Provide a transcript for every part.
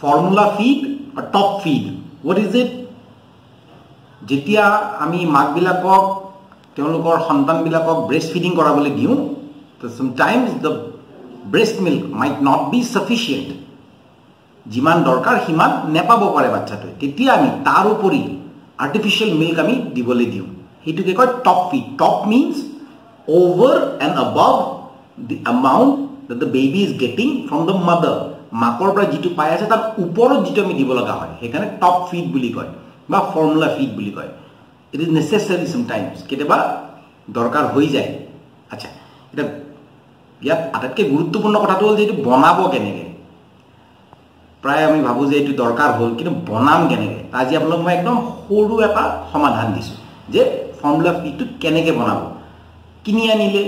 Formula feed top feed what is it যেতিয়া আমি মাকবিলাকক, তেওঁলোকৰ সন্তানবিলাকক ব্ৰেষ্ট ফিডিং কৰাবলৈ দিওঁ sometimes the breast milk might not be sufficient যিমান দৰকাৰ, সিমান নেপাব পাৰে বাচ্ছাটোৱে। তেতিয়া আমি তাৰ উপৰি আৰ্টিফিচিয়েল মিল্ক আমি দিবলৈ দিওঁ। সেইটোকে কয় top feed top means over and the amount that the baby is getting from the mother মাকৰ পৰা যিটো পাই আছে তাৰ ওপৰত যিটো আমি দিব লগা হয় সেইকাৰণে টপ ফিড বুলি কয় বা ফৰ্মুলা ফিড বুলি কয়। ইট ইজ নেচেচাৰী চামটাইমছ কেতিয়াবা দৰকাৰ হৈ যায়। আচ্ছা এতিয়া ইয়াত আটাইতকৈ গুৰুত্বপূৰ্ণ কথাটো হ'ল যে এইটো বনাব কেনেকৈ? প্ৰায় আমি ভাবোঁ যে এইটো দৰকাৰ হ'ল কিন্তু বনাম কেনেকৈ? আজি আপোনালোক মই একদম সৰু এটা সমাধান দিছোঁ যে ফৰ্মুলা ফিডটো কেনেকৈ বনাব? কিনি আনিলে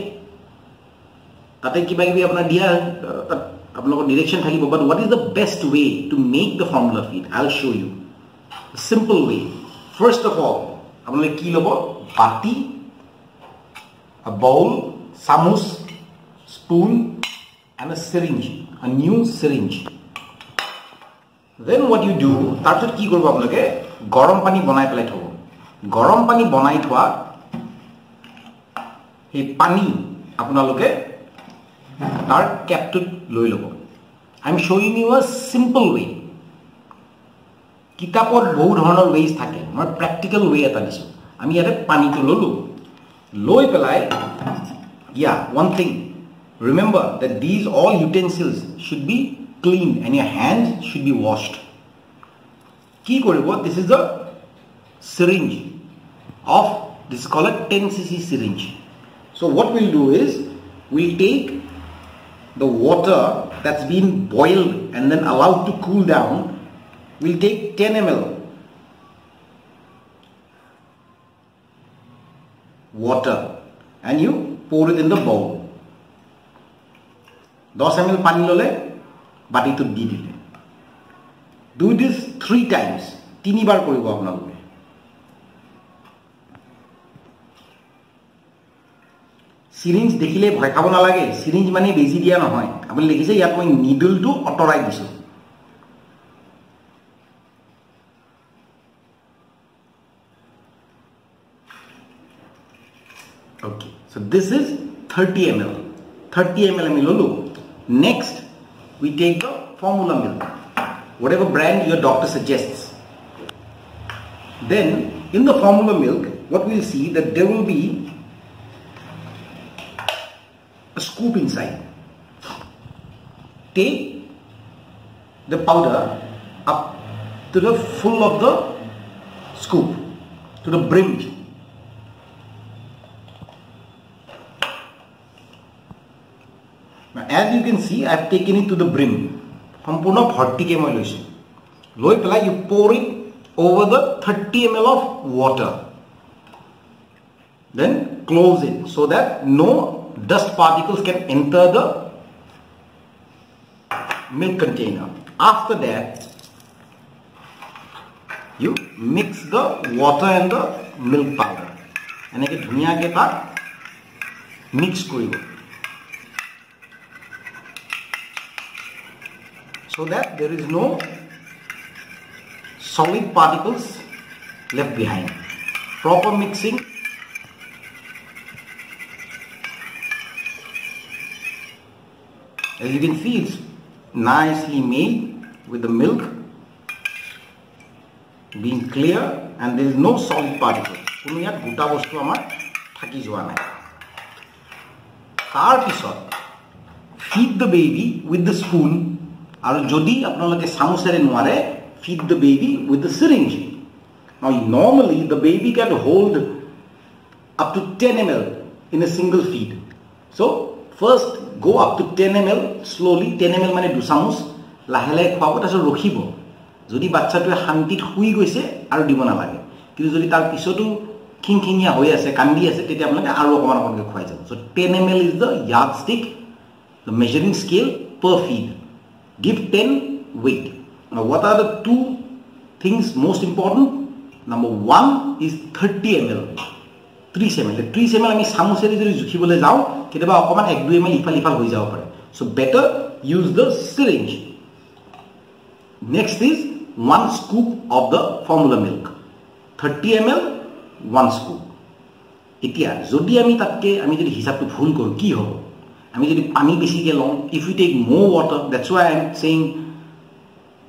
তাতে কিবা কিবি আপোনাৰ দিয়া তাত আপোনালোকৰ ডিৰেকশ্যন থাকিব but what is the best way to make the formula feed I will show' you simple way first of all আপোনালোকে কি ল'ব? বাতি বাউল চামুচ spoon and a syringe a new syringe then what you do তাৰপিছত কি কৰিব আপোনালোকে? গৰম পানী বনাই পেলাই থ'ব। গৰম পানী বনাই থোৱা সেই পানী আপোনালোকে তাৰ কেপটোত লৈ ল'ব আই এম শ্বয়িং ইউ আ চিম্পল ৱে কিতাপত বহু ধৰণৰ ৱেজ থাকে মই প্ৰেক্টিকেল ৱে এটা দিছোঁ আমি ইয়াতে পানীটো ল'লোঁ লৈ পেলাই ইয়া one thing remember that these all utensils should be clean and your hand should be washed কি কৰিব this is the syringe of this call a ten C C syringe so' what will do is will take the water that's been boiled and then allowed to cool down will take 10 ml water and you pour it in the bowl 10 ml পানী ললে বাতিটোত দি দিলে do this three times তিনিবাৰ কৰিব আপোনালোকে syringe দেখিলে ভয় খাব নালাগে। চিৰিঞ্জ মানে বেজি দিয়া নহয়। আপুনি দেখিছে ইয়াত মই নিডলটো আঁতৰাই দিছোঁ। Okay so' this is thirty M L thirty M L আমি ল'লোঁ। Next we take the formula milk whatever brand your doctor suggest then in the formula milk what we'll see that there will be scoop inside. Take the powder up to the full of the scoop, to the brim. Now, as you can see, I have taken it to the brim. সম্পূৰ্ণ ভৰ্তিকে মই লৈছোঁ লৈ পেলাই you pour it over the thirty M L of water then close it so' that no' dust particles can enter the milk container. After that, you mix the water and the milk powder. এনেকৈ ধুনীয়াকৈ তাক mix কৰিব so that there is no solid particles left behind. Proper mixing As you can see, it's nicely made with the milk being clear and there is no solid particle. কোনো ইয়াত গোটা বস্তু আমাৰ থাকি যোৱা নাই তাৰপিছত feed the baby with the spoon আৰু যদি আপোনালোকে চামুচেৰে নোৱাৰে feed the baby with the syringe Now normally the baby can hold up to 10 ml in a single feed. So first go up to 10 ml slowly 10 ml মানে দুচামুচ লাহে লাহে খুৱাব তাৰপিছত ৰখিব। যদি বাচ্ছাটোৱে শান্তিত শুই গৈছে আৰু দিব নালাগে। কিন্তু যদি তাৰ পিছতো খিংখিঙীয়া হৈ আছে কান্দি আছে তেতিয়া আপোনালোকে আৰু অকণমান অকণমানকৈ খুৱাই যাব। So' ten M L is the yardstick the measuring scale per feed. Give 10 weight. Now what are the two things most important? Number one is 30 ml ত্ৰিছ এম এল ত্ৰিছ এম এল আমি চামুচেৰে যদি জুখিবলৈ যাওঁ কেতিয়াবা অকণমান এক দুই এম এল ইফাল ইফাল হৈ যাব পাৰে। So' better use the syringe Next is 1 scoop of the formula milk. 30 ml, 1 scoop. এতিয়া যদি আমি তাতকৈ আমি যদি হিচাপটো ভুল কৰোঁ কি হ'ব? আমি যদি পানী বেছিকৈ লওঁ if you take more water that's why I am saying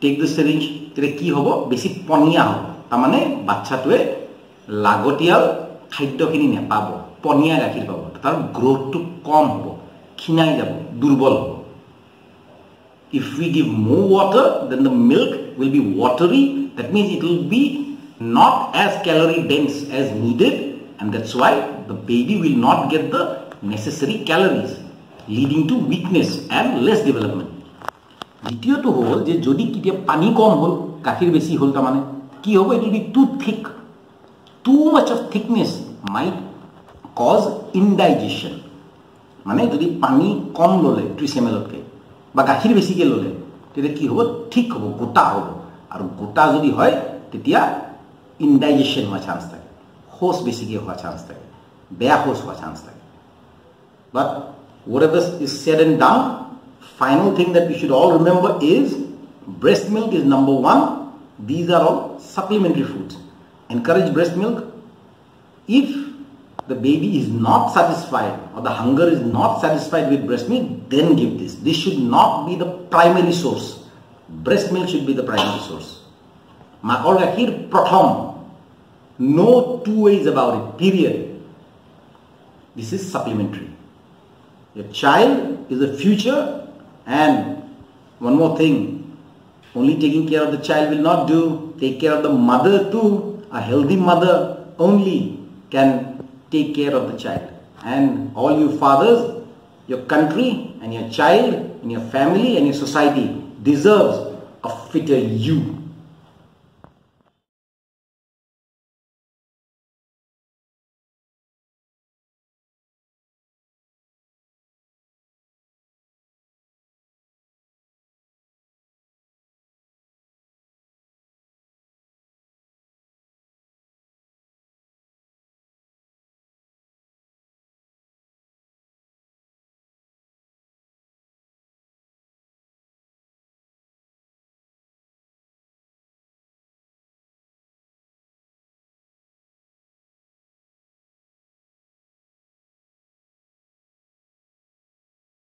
take the syringe তেতিয়া কি হ'ব? বেছি পনীয়া হ'ব। তাৰমানে বাচ্ছাটোৱে লাগতিয়াল খাদ্যখিনি নেপাব পনীয়া গাখীৰ পাব। তাৰ গ্ৰ'থটো কম হ'ব ক্ষীণাই যাব দুৰ্বল হ'ব। If we give more water then the milk will be watery that means it will be not as calorie dense as needed and that's why the baby will not get the necessary calories leading to weakness and less development দ্বিতীয়টো হ'ল যে যদি কেতিয়া পানী কম হ'ল গাখীৰ বেছি হ'ল তাৰমানে কি হ'ব? It will be too thick too much of thickness might cause indigestion মানে যদি পানী কম ল'লে ত্ৰিছ এম এলতকৈ বা গাখীৰ বেছিকৈ ল'লে তেতিয়া কি হ'ব? ঠিক হ'ব গোটা হ'ব। আৰু গোটা যদি হয় তেতিয়া ইনডাইজেশ্যন হোৱা চান্স থাকে। শৌচ বেছিকৈ হোৱা চান্স থাকে। বেয়া শৌচ হোৱা চান্স থাকে। But whatever is said and done final thing that we should all remember is breast milk is number one these are all supplementary foods encourage breast milk. If the baby is not satisfied or the hunger is not satisfied with breast milk, then give this. This should not be the primary source. Breast milk should be the primary source. No two ways about it. Period. This is supplementary. Your child is the future and one more thing. Only taking care of the child will not do. Take care of the mother too a healthy mother only can take care of the child. And all you fathers, your country and your child and your family and your society deserves a fitter you.